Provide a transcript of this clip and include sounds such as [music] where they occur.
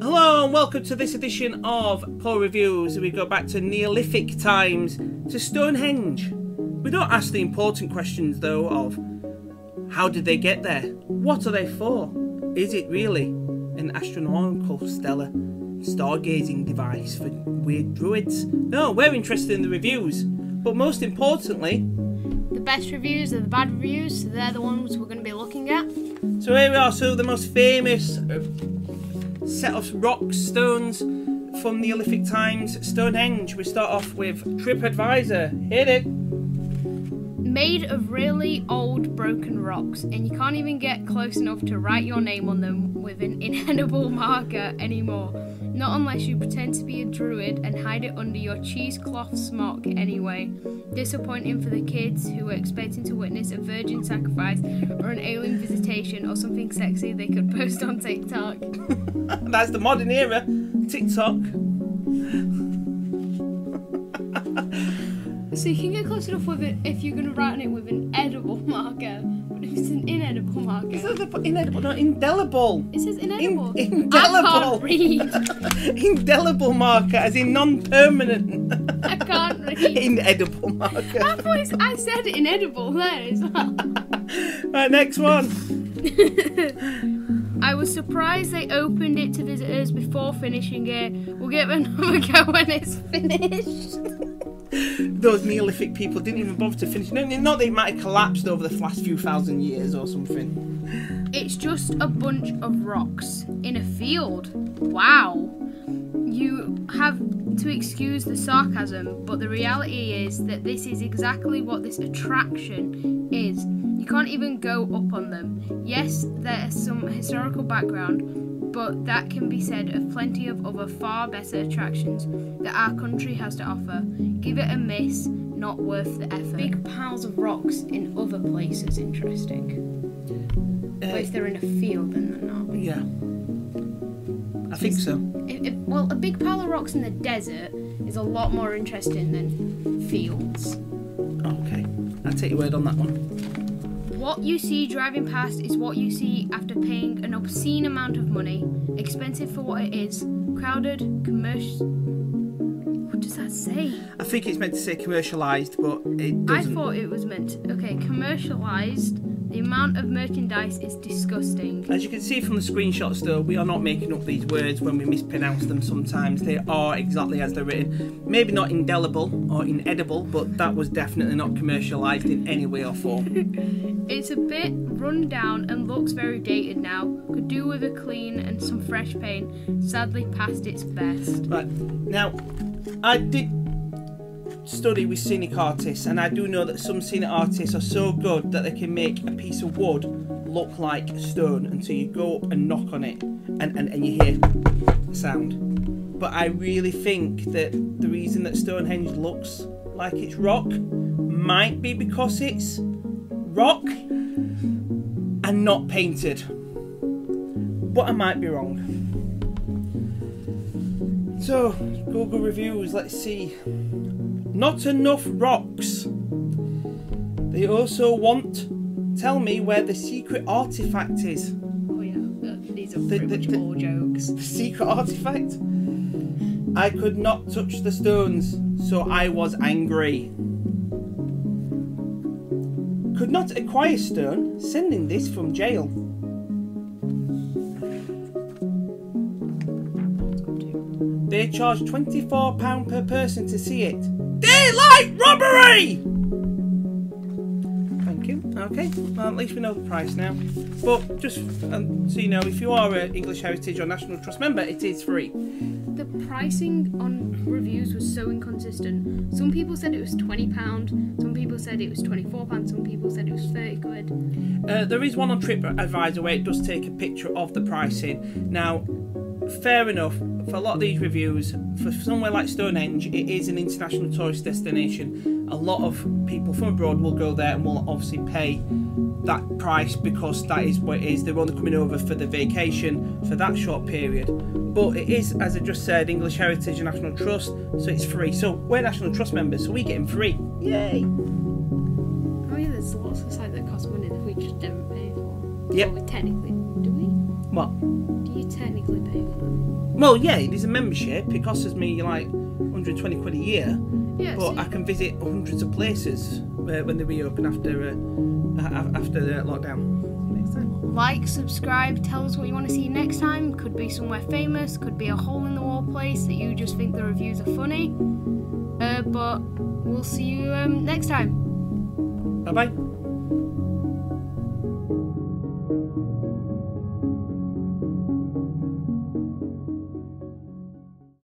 Hello and welcome to this edition of Poor Reviews. We go back to Neolithic times to Stonehenge. We don't ask the important questions though of how did they get there? What are they for? Is it really an astronomical stellar stargazing device for weird druids? No, we're interested in the reviews. But most importantly, The best reviews are the bad reviews, so they're the ones we're going to be looking at. So here we are. So the most famous set of rocks, stones from Neolithic times, Stonehenge. We start off with TripAdvisor. Hit it. Made of really old broken rocks, and you can't even get close enough to write your name on them with an [laughs] inedible marker anymore. Not unless you pretend to be a druid and hide it under your cheesecloth smock anyway. Disappointing for the kids who were expecting to witness a virgin sacrifice or an alien visitation or something sexy they could [laughs] post on TikTok. [laughs] [laughs] That's the modern era. TikTok. [laughs] So you can get close enough with it if you're going to write on it with an edible marker. But if it's an inedible marker, Is that the inedible? Not indelible. it says inedible. In- [laughs] I indelible. can't read. indelible marker, as in non-permanent. I can't read. inedible marker. I thought I said inedible there as well. Right, next one. Was surprised they opened it to visitors before finishing it. We'll give it another [laughs] go when it's finished. [laughs] Those Neolithic people didn't even bother to finish. No, not they might have collapsed over the last few thousand years or something. It's just a bunch of rocks in a field. Wow. You have to excuse the sarcasm, but the reality is that this is exactly what this attraction is. You can't even go up on them. Yes, there's some historical background, but that can be said of plenty of other far better attractions that our country has to offer. Give it a miss, not worth the effort. Big piles of rocks in other places interesting. Uh, But if they're in a field, then they're not. yeah. I think so. If, if, well, a big pile of rocks in the desert is a lot more interesting than fields. Okay. I'll take your word on that one. What you see driving past is what you see after paying an obscene amount of money, expensive for what it is, crowded, commercial. What does that say? I think it's meant to say commercialised, but it I doesn't. I thought it was meant. Okay, commercialized. The amount of merchandise is disgusting. As you can see from the screenshots, though, we are not making up these words when we mispronounce them sometimes. They are exactly as they're written. Maybe not indelible or inedible, but that was definitely not commercialised in any way or form. [laughs] It's a bit run down and looks very dated now. Could do with a clean and some fresh paint. Sadly past its best. Right, now, I did study with scenic artists, and I do know that some scenic artists are so good that they can make a piece of wood look like stone until you go up and knock on it and, and, and you hear sound. But I really think that the reason that Stonehenge looks like it's rock might be because it's rock and not painted. But I might be wrong. So, Google reviews, let's see. Not enough rocks. They also want tell me where the secret artifact is. Oh yeah, uh, these are The- pretty the- much all jokes. The secret artifact? I could not touch the stones, so I was angry. Could not acquire stone, sending this from jail. They charge £24 per person to see it. Daylight robbery! Thank you. Okay, well, at least we know the price now. But just um, so you know, if you are an English Heritage or National Trust member, it is free. The pricing on reviews was so inconsistent. Some people said it was twenty pound. Some people said it was twenty four pound. Some people said it was thirty quid. Uh, there is one on TripAdvisor where it does take a picture of the pricing. Now, fair enough, for a lot of these reviews, for somewhere like Stonehenge, it is an international tourist destination. A lot of people from abroad will go there and will obviously pay that price because that is what it is. They're only coming over for the vacation for that short period. But it is, as I just said, English Heritage and National Trust, so it's free. So we're National Trust members, so we get them free. Yay! Oh yeah, there's lots of sites that cost money that we just don't pay for. Yep. Well, we technically do we? What? Do you technically pay? Well, yeah, it is a membership. It costs me like 120 quid a year, Yes. but I can visit hundreds of places uh, when they reopen after uh, after the lockdown. Like, subscribe, tell us what you want to see next time. Could be somewhere famous, could be a hole in the wall place that you just think the reviews are funny. Uh, but we'll see you um, next time. Bye bye.